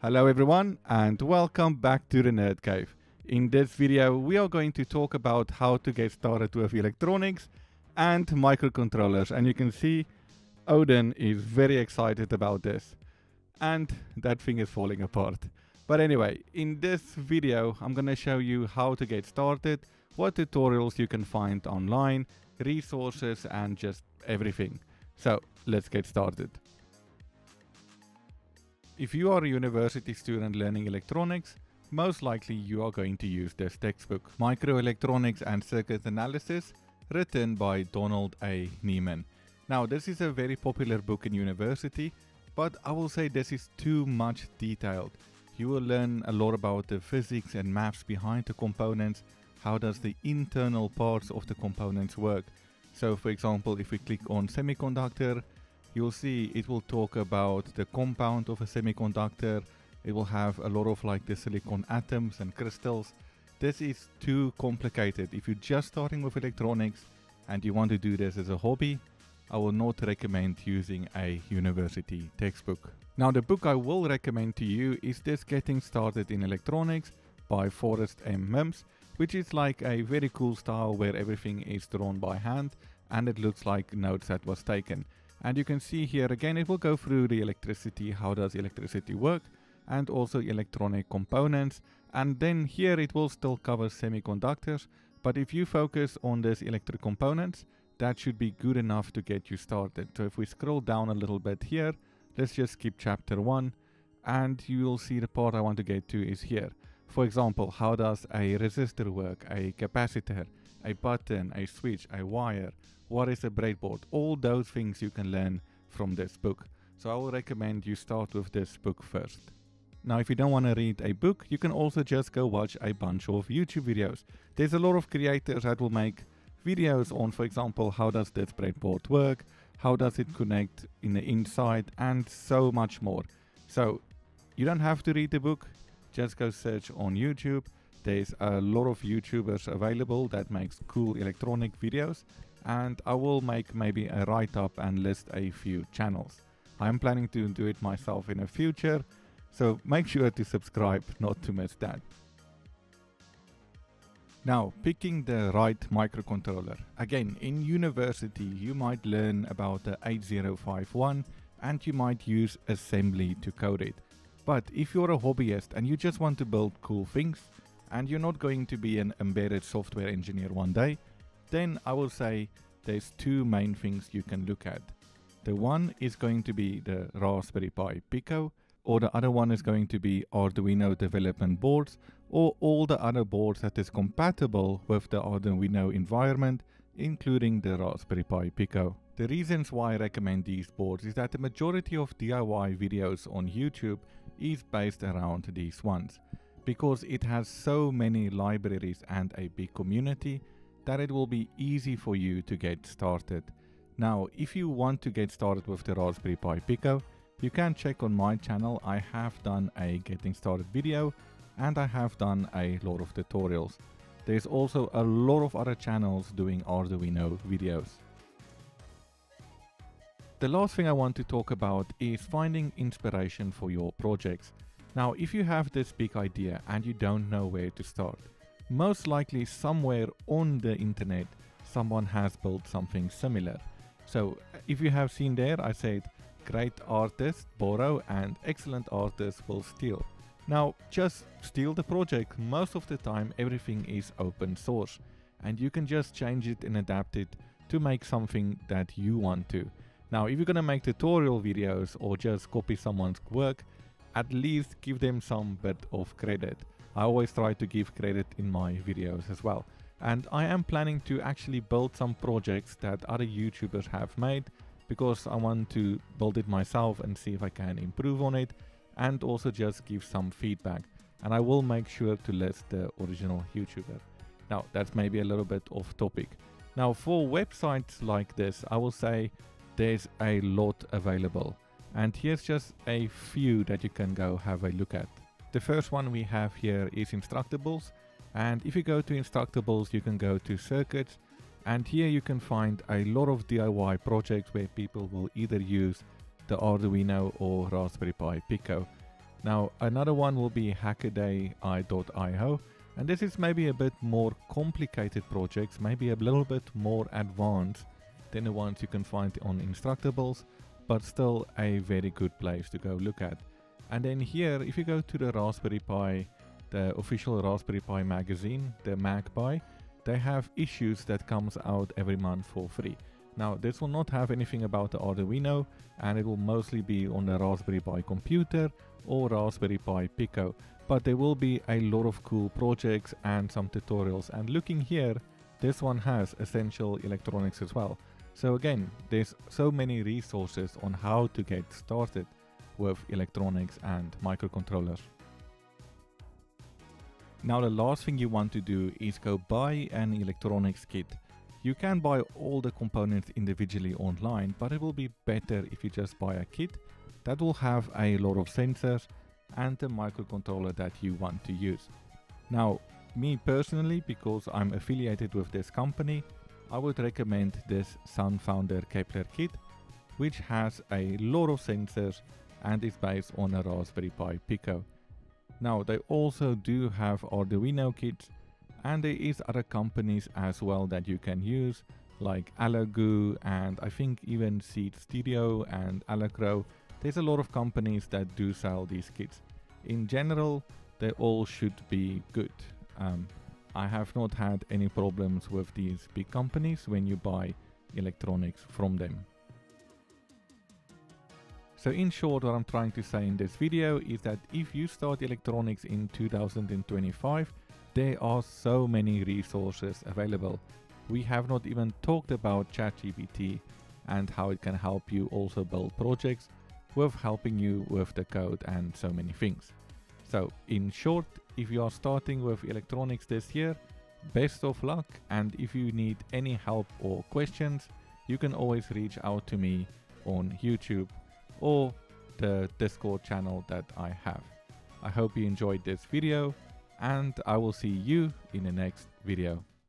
Hello everyone and welcome back to the Nerd Cave. In this video we are going to talk about how to get started with electronics and microcontrollers and you can see Odin is very excited about this and that thing is falling apart. But anyway, in this video I'm gonna show you how to get started, what tutorials you can find online, resources and just everything. So let's get started. If you are a university student learning electronics, most likely you are going to use this textbook, Microelectronics and Circuit Analysis, written by Donald A. Neamen. Now this is a very popular book in university, but I will say this is too much detailed. You will learn a lot about the physics and maths behind the components, how does the internal parts of the components work. So for example, if we click on semiconductor, you'll see it will talk about the compound of a semiconductor. It will have a lot of like the silicon atoms and crystals. This is too complicated. If you're just starting with electronics and you want to do this as a hobby, I will not recommend using a university textbook. Now the book I will recommend to you is this Getting Started in Electronics by Forrest M. Mims which is like a very cool style where everything is drawn by hand and it looks like notes that was taken. And you can see here again it will go through the electricity, how does electricity work? And also electronic components. And then here it will still cover semiconductors. But if you focus on these electric components that should be good enough to get you started. So if we scroll down a little bit here, let's just skip chapter 1 and you will see the part I want to get to is here. For example, how does a resistor work, a capacitor, a button, a switch, a wire, what is a breadboard, all those things you can learn from this book. So I will recommend you start with this book first. Now if you don't want to read a book, you can also just go watch a bunch of YouTube videos. There's a lot of creators that will make videos on, for example, how does this breadboard work, how does it connect in the inside, and so much more. So you don't have to read the book, just go search on YouTube. There's a lot of YouTubers available that makes cool electronic videos and I will make maybe a write-up and list a few channels. I'm planning to do it myself in the future, so make sure to subscribe not to miss that. Now, picking the right microcontroller. Again, in university you might learn about the 8051 and you might use assembly to code it. But if you're a hobbyist and you just want to build cool things and you're not going to be an embedded software engineer one day, then I will say there's two main things you can look at. The one is going to be the Raspberry Pi Pico or the other one is going to be Arduino development boards or all the other boards that is compatible with the Arduino environment including the Raspberry Pi Pico. The reasons why I recommend these boards is that the majority of DIY videos on YouTube is based around these ones because it has so many libraries and a big community that it will be easy for you to get started. Now if you want to get started with the Raspberry Pi Pico you can check on my channel I have done a getting started video and I have done a lot of tutorials. There's also a lot of other channels doing Arduino videos. The last thing I want to talk about is finding inspiration for your projects. Now if you have this big idea and you don't know where to start, most likely somewhere on the internet someone has built something similar. So uh, if you have seen there I said great artists borrow and excellent artists will steal. Now just steal the project, most of the time everything is open source and you can just change it and adapt it to make something that you want to. Now, if you're gonna make tutorial videos or just copy someone's work, at least give them some bit of credit. I always try to give credit in my videos as well. And I am planning to actually build some projects that other YouTubers have made because I want to build it myself and see if I can improve on it and also just give some feedback. And I will make sure to list the original YouTuber. Now, that's maybe a little bit off topic. Now, for websites like this, I will say there's a lot available. And here's just a few that you can go have a look at. The first one we have here is Instructables. And if you go to Instructables, you can go to Circuits. And here you can find a lot of DIY projects where people will either use the Arduino or Raspberry Pi Pico. Now another one will be hackaday.io and this is maybe a bit more complicated projects, maybe a little bit more advanced than the ones you can find on Instructables, but still a very good place to go look at. And then here, if you go to the Raspberry Pi, the official Raspberry Pi magazine, the MagPi, they have issues that comes out every month for free. Now this will not have anything about the Arduino and it will mostly be on the Raspberry Pi computer or Raspberry Pi Pico. But there will be a lot of cool projects and some tutorials. And looking here this one has essential electronics as well. So again there's so many resources on how to get started with electronics and microcontrollers now the last thing you want to do is go buy an electronics kit you can buy all the components individually online but it will be better if you just buy a kit that will have a lot of sensors and the microcontroller that you want to use. Now, me personally, because I'm affiliated with this company, I would recommend this SunFounder Kepler kit, which has a lot of sensors and is based on a Raspberry Pi Pico. Now, they also do have Arduino kits, and there is other companies as well that you can use, like Elegoo and I think even Seeed Studio and Allegro there's a lot of companies that do sell these kits. In general, they all should be good. Um, I have not had any problems with these big companies when you buy electronics from them. So in short what I'm trying to say in this video is that if you start electronics in 2025 there are so many resources available. We have not even talked about ChatGPT and how it can help you also build projects with helping you with the code and so many things. So in short, if you are starting with electronics this year, best of luck and if you need any help or questions, you can always reach out to me on YouTube or the Discord channel that I have. I hope you enjoyed this video and I will see you in the next video.